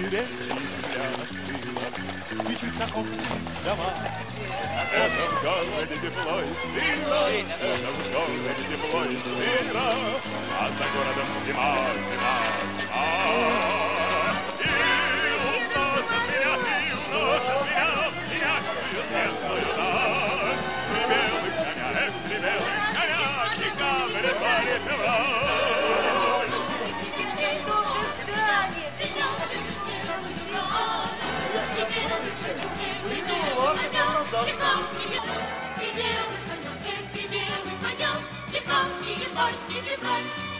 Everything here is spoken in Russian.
сирени земля остыла, Летит на окна дома. Это в городе тепло и сыро, Это в городе тепло и сыро, А за городом зима, зима, зима. И у уносят меня, и у нас В звенящую снежную даль. При белых конях, при белых конях, Декабрь Тихо, не ебать, не вязать.